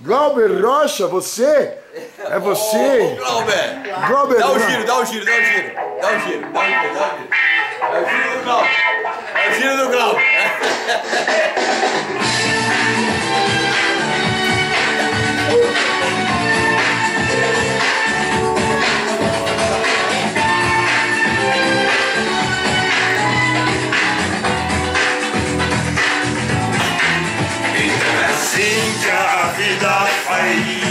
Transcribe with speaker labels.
Speaker 1: Glauber Rocha, você? É você?
Speaker 2: Ô, Glauber!
Speaker 1: Glauber
Speaker 2: Dá o giro, dá o giro, dá o giro. Dá o giro, dá o giro, dá o giro. É o giro do Glauber. É o giro do Glauber.
Speaker 3: Então é